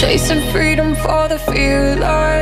Chasing freedom for the few.